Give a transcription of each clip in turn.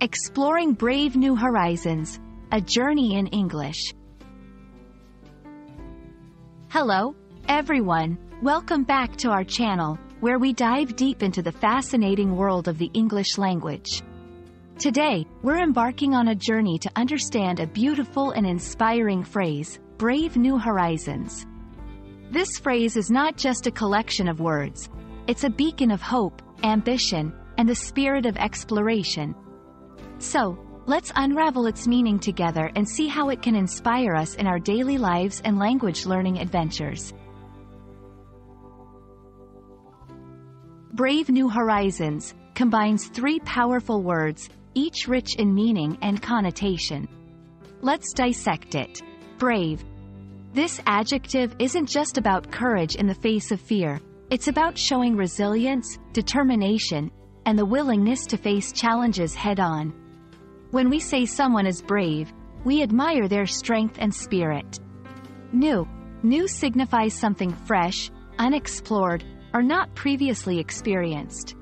Exploring Brave New Horizons, a journey in English. Hello, everyone. Welcome back to our channel, where we dive deep into the fascinating world of the English language. Today, we're embarking on a journey to understand a beautiful and inspiring phrase, Brave New Horizons. This phrase is not just a collection of words. It's a beacon of hope, ambition, and the spirit of exploration. So, let's unravel its meaning together and see how it can inspire us in our daily lives and language learning adventures. Brave New Horizons combines three powerful words, each rich in meaning and connotation. Let's dissect it. Brave. This adjective isn't just about courage in the face of fear. It's about showing resilience, determination, and the willingness to face challenges head on. When we say someone is brave, we admire their strength and spirit. New. New signifies something fresh, unexplored, or not previously experienced.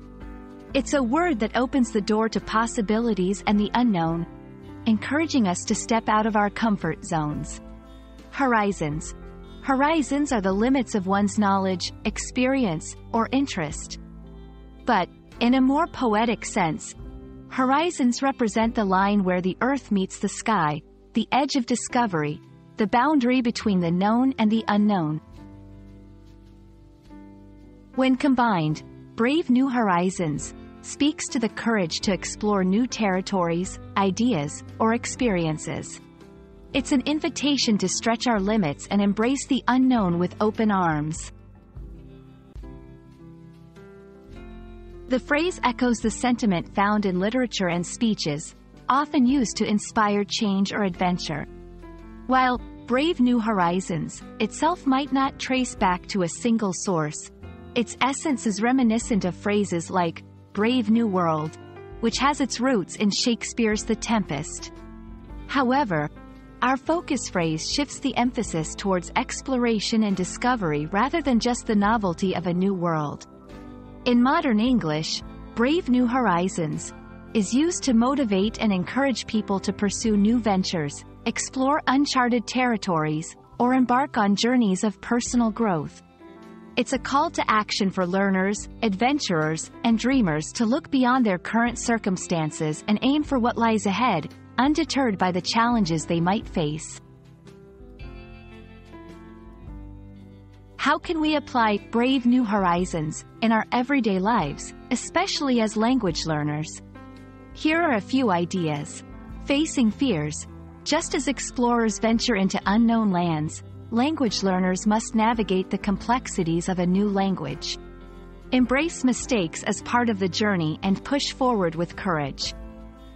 It's a word that opens the door to possibilities and the unknown, encouraging us to step out of our comfort zones. Horizons. Horizons are the limits of one's knowledge, experience, or interest. But, in a more poetic sense, Horizons represent the line where the Earth meets the sky, the edge of discovery, the boundary between the known and the unknown. When combined, Brave New Horizons speaks to the courage to explore new territories, ideas, or experiences. It's an invitation to stretch our limits and embrace the unknown with open arms. The phrase echoes the sentiment found in literature and speeches, often used to inspire change or adventure. While Brave New Horizons itself might not trace back to a single source, its essence is reminiscent of phrases like Brave New World, which has its roots in Shakespeare's The Tempest. However, our focus phrase shifts the emphasis towards exploration and discovery rather than just the novelty of a new world. In modern English, Brave New Horizons is used to motivate and encourage people to pursue new ventures, explore uncharted territories, or embark on journeys of personal growth. It's a call to action for learners, adventurers, and dreamers to look beyond their current circumstances and aim for what lies ahead, undeterred by the challenges they might face. How can we apply Brave New Horizons in our everyday lives, especially as language learners? Here are a few ideas. Facing fears. Just as explorers venture into unknown lands, language learners must navigate the complexities of a new language. Embrace mistakes as part of the journey and push forward with courage.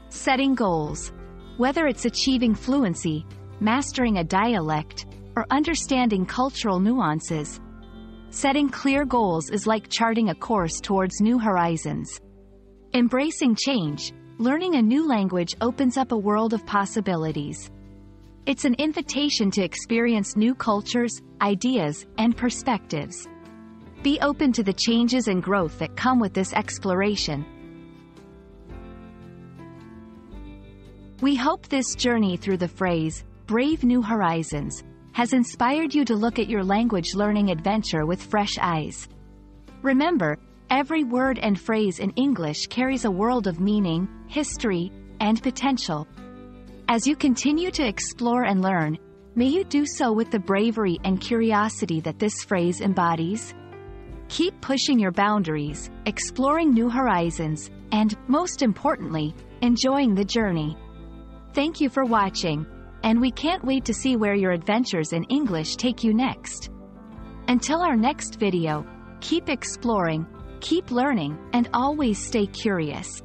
Setting goals. Whether it's achieving fluency, mastering a dialect, or understanding cultural nuances. Setting clear goals is like charting a course towards new horizons. Embracing change, learning a new language opens up a world of possibilities. It's an invitation to experience new cultures, ideas, and perspectives. Be open to the changes and growth that come with this exploration. We hope this journey through the phrase, Brave New Horizons, has inspired you to look at your language learning adventure with fresh eyes. Remember, every word and phrase in English carries a world of meaning, history, and potential. As you continue to explore and learn, may you do so with the bravery and curiosity that this phrase embodies. Keep pushing your boundaries, exploring new horizons, and, most importantly, enjoying the journey. Thank you for watching and we can't wait to see where your adventures in English take you next. Until our next video, keep exploring, keep learning, and always stay curious.